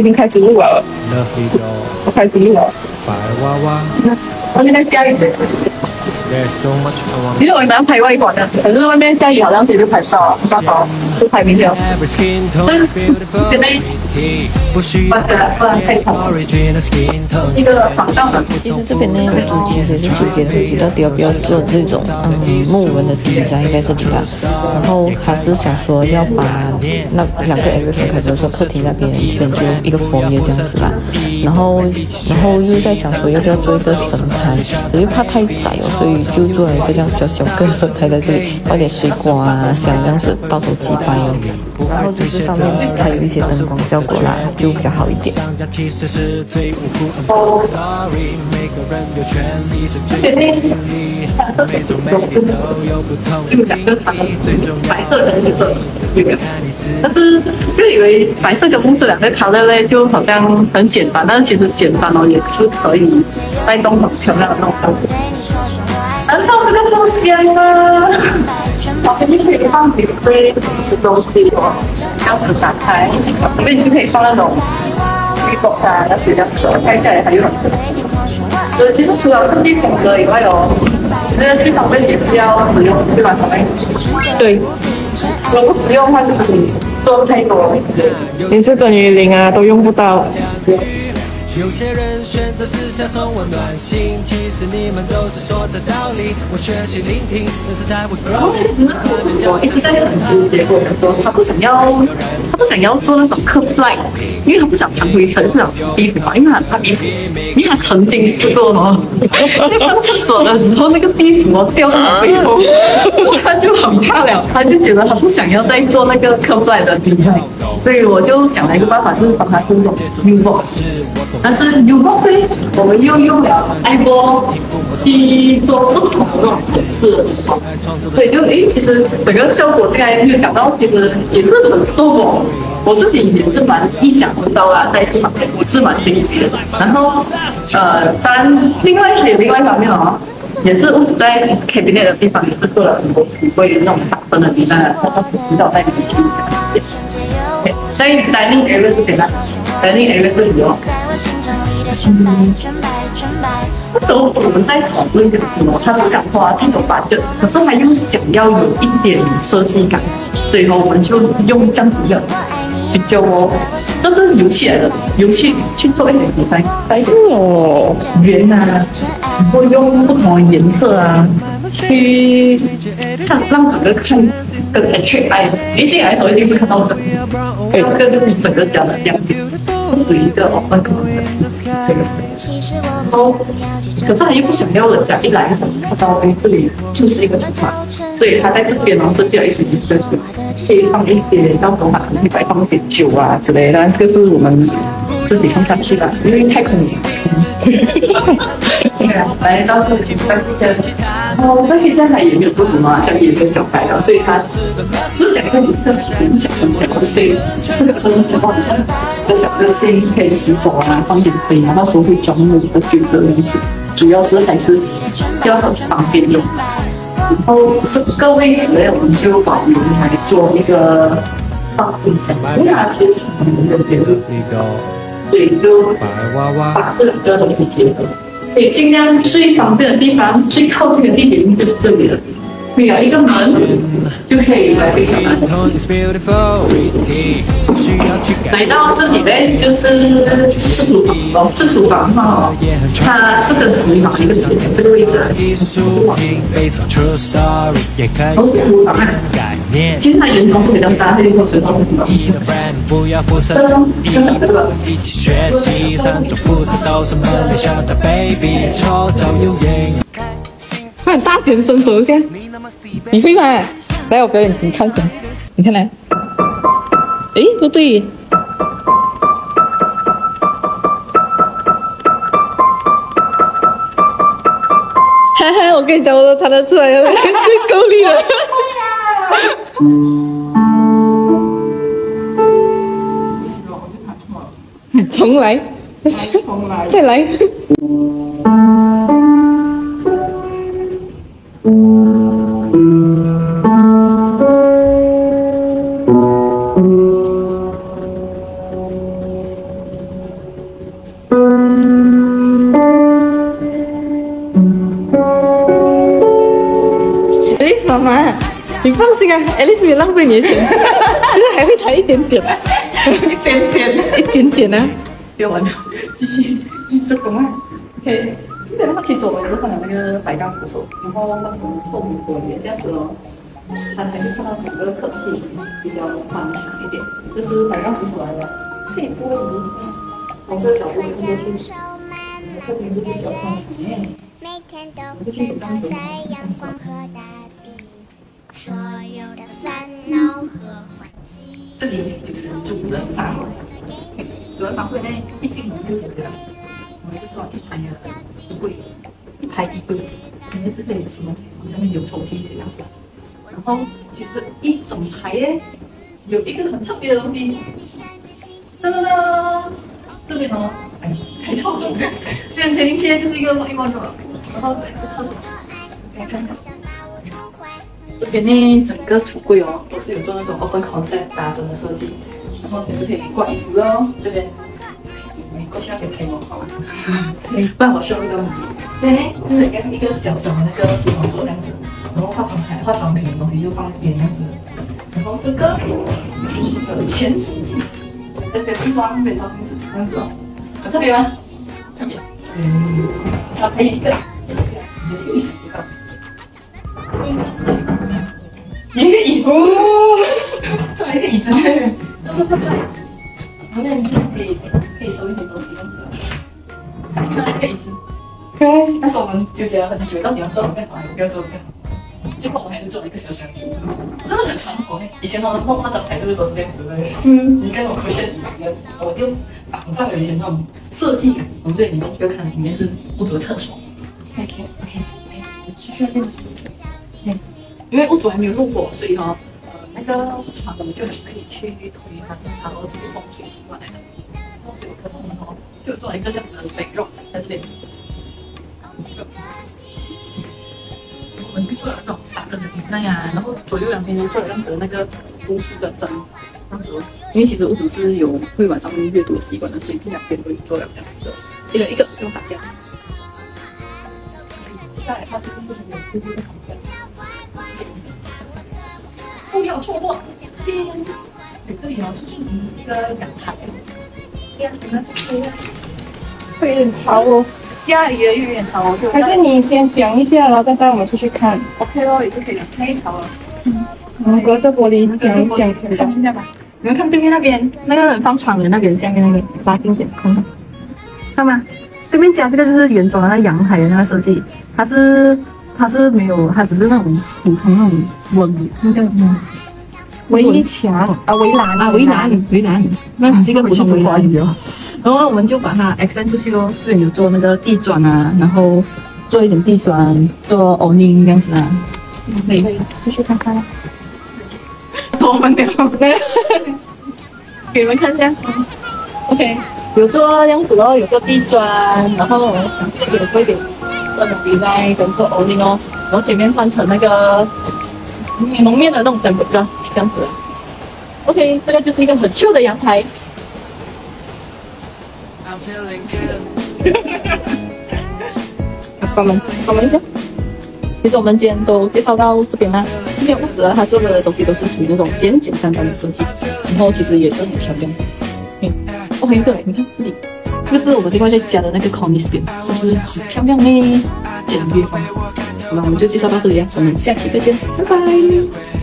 已经开始录了，我开始录了。白娃娃。我现在下雨。其实我蛮排外观的，可是外面下雨好像谁就拍不到，不好，就拍明了。嗯，准备。一个防盗的。其实这边呢，我就其实是纠结的很久，到底要不要做这种嗯木纹的底材在这里的。然后还是想说要把那两个 area 分开，比如说客厅那边这边就一个佛爷这样子吧。然后然后又在想说要不要做一个神台，我又怕太窄哦，所以就做了一个这样小小个神台在这里，放点水果啊，像这样子，到时候祭拜哦。然后就是上面还有一些灯光效果啦。就比较好一点。白色跟绿色，但是就以为白色跟木色两个 color 嘞就好像很简单，但是其实简单哦也是可以带动很漂亮的那种效果。难道这个不香吗？旁边就可以放 display 的东西哦，这样子打开，里面你就可以放那种绿豆沙，那些这样子开下来还有很多。所以其实除了空气风格以外哦，这个最方便也是要使用，对吧？对，如果不使用的话就可以做太多，连这等于零啊都用不到。有些人选择私下送温暖信，其实你们都是说着道理。我学习聆听，但是太会 grow。我一直在很纠结过，说他不想要，他不想要做那种客 fly，因为他不想藏灰尘，不想衣服嘛，因为他怕衣服。因为他曾经试过哦，在上厕所的时候那个衣服哦掉到背后，他就很怕了，他就觉得他不想要再做那个客 fly 的比赛，所以我就想了一个办法，就是帮他做那种 U box。但是 U box 我们又用了 i 波去做不同的那种层次，所以就诶，其实整个效果现在就想到，其实也是很舒服。我自己也是蛮意想不到啊，在这方面我是蛮惊喜的。然后呃，当然另外还有另外一方面哦，也是我在 cabinet 的地方也是做了很多橱柜那种打分的地方，然后指导在里面去。在 dining area 这边呢，dining area 这里哦。嗯，那时候我们在讨论就是什么，他不想花太多八折，可是他又想要有一点设计感，所以呢，我们就用这样子的比较哦，这是油漆来的，油漆去做一点底材，白哦，圆啊，然后用不同的颜色啊，去看让整个看更 attract，一进来的时候一定是看到的，对，这个就是整个家的亮点。属于一个哦，很可能的这个，哦，可是他又不想要人家一来就看到哎，这里就是一个厨房，所以他在这边呢设计了一些椅子，可以放一些，到时候他可能会摆放一些酒啊之类的，这个是我们自己看上去的，因为太空了。来到这里去看一下。哦，但是现在也没有做什么，家里有个小孩啊，所以他思想跟你的很小很小的声，这个灯之后，的小个声可以洗手啊，放点水啊，到时候会装木的觉得样子，主要是还是要很方便用。然后这个位置呢，我们就保留来做一个放冰箱，因为它其实很有别的，所以就把这两个东西结合。可以尽量最方便的地方，最靠近的地点就是这里了。对啊，一个门就可以来冰箱了。来到这里呢，就是次厨房哦。是厨房哈，它是个厨房一个厨房这个位置。都是厨房啊。其实它人工比较大，这里都是中厨。这中，这两个。快大显身手一下。你会吗？来，我表演，你看看，你看来。哎，不对。哈哈，我跟你讲，我都弹得出来了，最 够力了。重来，重来，再来。Please, Mama. 你放心啊，Alice 没有浪费你的钱，现在还会弹一点点，一点点，一点点呢。不要玩了，继续继续做工啊。OK，这边的话，其实我们是换了那个白钢扶手，然后换成透明玻璃这样子哦，它才会看到整个客厅比较宽敞一点。这是白钢扶手来的，可以玻璃，从这个角度看过去，客厅就是比较宽敞一点。每天都在阳这里就是主人房，主人房会呢，一进门就觉得，我们是做一排的衣柜，一排衣柜，里面是可以什么东西，上面有抽屉这样子。然后其实一整排耶，有一个很特别的东西，噔噔噔，这边哦，哎，太丑了，这边前一天就是一个一毛九。然后这个厕所，大家看，这边呢整个橱柜哦都是有做那种 open concept 大灯的设计，然后也是可以挂衣服哦。这边，你过去那边可以吗？好吗？可以，不然我收一个。对呢，就是一个一个小小的那个梳妆桌这样子，然后化妆台、化妆品的东西就放在这边这样子。然后这个就是一个全身镜，这边一装变照镜子这样子哦，很特别吗？特别。嗯，好，还有一个。椅子，一个椅子，坐一个椅子，就是放这，后面可以可以收一点东西，这样子。一个椅子，OK，。但是我们纠结了很久，到底要做更好还是不要做更好？最后我们还是做了一个小小的椅子，真的很传统诶。以前我们弄化妆台就是都是这样子的，嗯，你看我出现椅子这样子，我就仿照了以前那种设计感。我们这里面一个看，里面是不同的厕所。OK OK。去去那边，嗯，因为屋主还没有入伙，所以哈，呃，那个床我们就很可以去推它，然后这是风水习惯来的，风水可能哦，就做了一个这样子的北肉在这里。我们就做了那种大灯的屏障呀，然后左右两边都做了这样子的那个屋子的灯，这样子。因为其实屋主是有会晚上阅读的习惯的，所以这两边都有做了这样子的，一人一个不用打架。下来，它就是不同的这些的房间。不要错过，这里哦，是一个阳台。这样子呢，会有点潮哦。下雨也有点潮哦。还是你先讲一下，然后再带我们出去看。OK 咯，也是可以的。太潮了。嗯。我们隔着玻璃讲一讲，看一下吧。你们看对面那边，那个放窗的那边，下面那个拉近点，看看，看吗？对面家这个就是原装的那阳台的那个设计，它是它是没有，它只是那种普通那种纹那个嗯围墙啊围栏啊围栏围栏，那是一个普通围栏。然后我们就把它 extend 出去咯，这边有做那个地砖啊，然后做一点地砖，做 awning 这样子啊。可以可以，继续看看。说我们聊，给你们看一下。OK。有做样子咯，有做地砖，然后我们想有做一点做点 design 跟做 o n 哦，然后前面换成那个蒙面的那种灯不知道这样子。OK，这个就是一个很旧的阳台。关门，关门一下。其实我们今天都介绍到这边啦。这边屋子他做的东西都是属于那种简简单单的设计，然后其实也是很漂亮。哦，还有一个，你看这里，这是我们另外再加的那个 cornice 边，是不是很漂亮呢？简约风。好了，我们就介绍到这里啊，我们下期再见，拜拜。